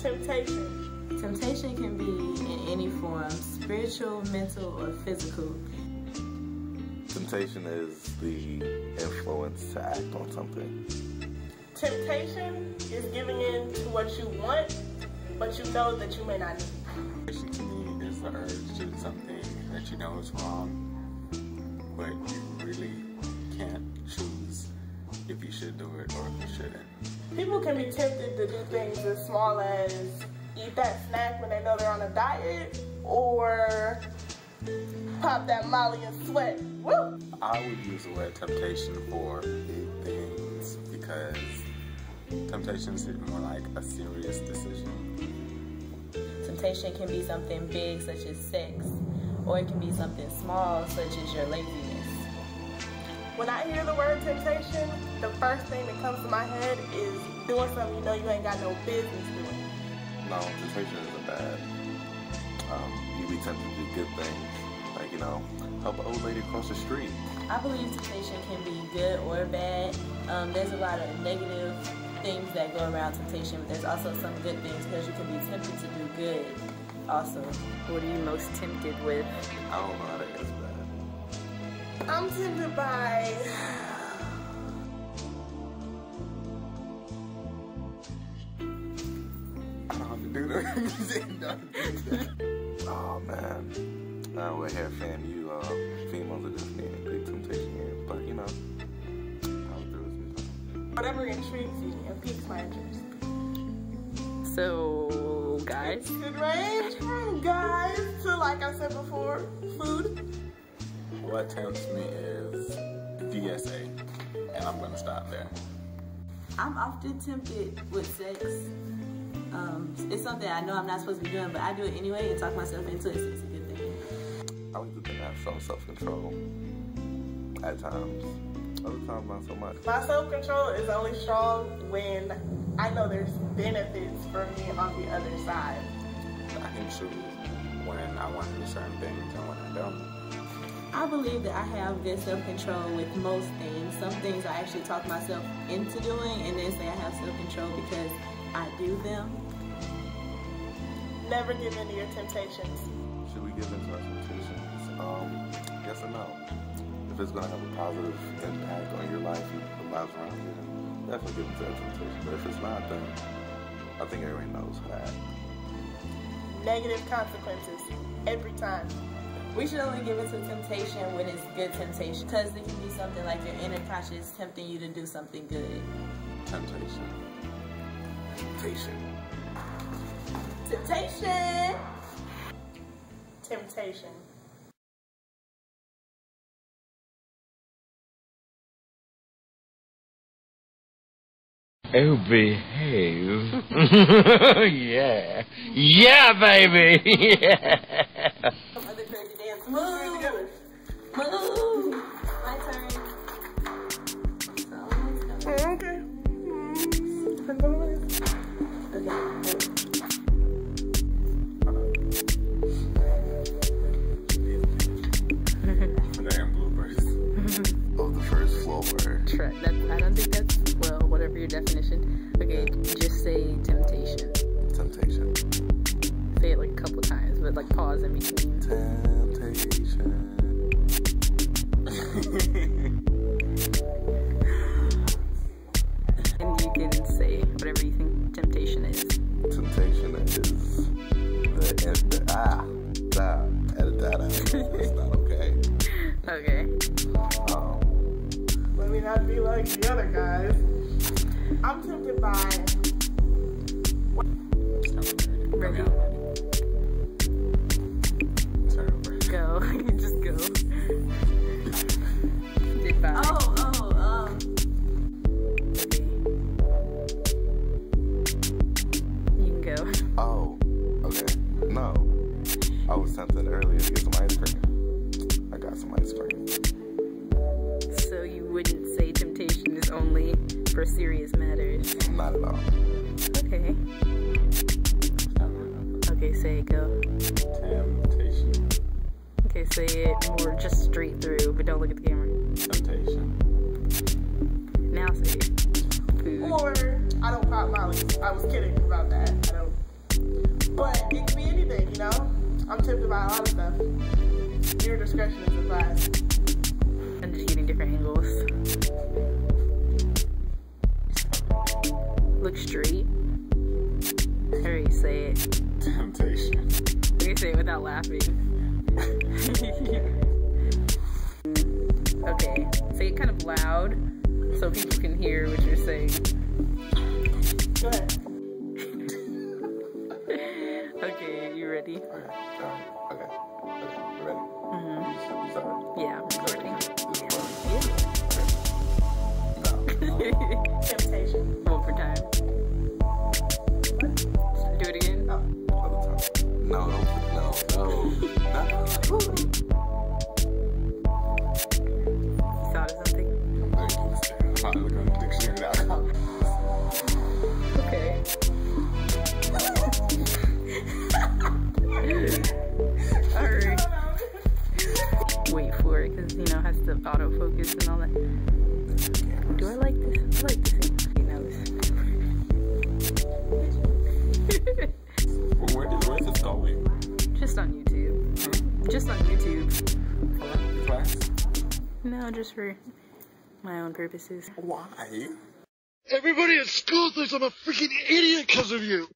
temptation? Temptation can be in any form, spiritual, mental, or physical. Temptation is the influence to act on something. Temptation is giving in to what you want, but you know that you may not need. Temptation to me is the urge to do something that you know is wrong, but you really can't choose if you should do it or if you shouldn't. People can be tempted to do things as small as eat that snack when they know they're on a diet, or pop that Molly and sweat. Woo! I would use the word temptation for big things because temptation is more like a serious decision. Temptation can be something big, such as sex, or it can be something small, such as your laziness. When I hear the word temptation, the first thing that comes to my head is doing something you know you ain't got no business doing. No, temptation isn't bad. Um, you be tempted to do good things, like you know, help an old lady across the street. I believe temptation can be good or bad. Um, there's a lot of negative things that go around temptation, but there's also some good things because you can be tempted to do good also. What are you most tempted with? I don't know how that is bad. I'm tempted by I don't have to do that. Oh man, uh, we're here fan you uh, females are just being a big temptation here, but you know, I'll do it sometimes. whatever intrigues me and piques my interest. So, guys, It range from guys to, like I said before, food. What tempts me is DSA, and I'm gonna stop there. I'm often tempted with sex. Um, it's something I know I'm not supposed to be doing, but I do it anyway and talk myself into it. So it's a good thing. I like to think I have some self-control at times. Other times not so much. My self-control is only strong when I know there's benefits for me on the other side. I can choose when I want to do certain things and when I don't. I believe that I have good self-control with most things. Some things I actually talk myself into doing and then say I have self-control because I do them. Never give in to your temptations. Should we give into our temptations? Um, yes or no? If it's gonna have a positive impact on your life and the lives around you, then definitely give into that temptation. But if it's not, then I think everybody knows that. Negative consequences every time. We should only give it to temptation when it's good temptation because it can be something like your inner conscious tempting you to do something good. Temptation. Temptation. Temptation. Temptation. Oh, behave. yeah. Yeah, baby. yeah. Some other crazy dance. Move. Move. My turn. So, Oh, okay. Depends on what it is. Damn bloopers. Oh, the first floor. tra- I don't think that's, well, whatever your definition. Okay, just say temptation. Temptation. Say it like a couple times, but like pause in between. Temptation. Guys. I'm tempted by Ready? Go. You just go. Oh, oh, um, You can go. oh, okay. No. I was tempted earlier to get some ice cream. for serious matters? Not at all. Okay. Okay, say it, go. Temptation. Okay, say it more just straight through, but don't look at the camera. Temptation. Now say it. Food. Or, I don't pop mollies. I was kidding about that. I don't. But it could be anything, you know? I'm tempted by a lot of stuff. Your discretion is advised. Okay, okay, you ready? Mm-hmm. You. Yeah, I'm recording. No, no. Know, it autofocus and all that. Do I like this? I like this. You know, this. Well, where did, where's this going? Just on YouTube. Just on YouTube. Class? No, just for my own purposes. Why? Everybody at school thinks I'm a freaking idiot because of you.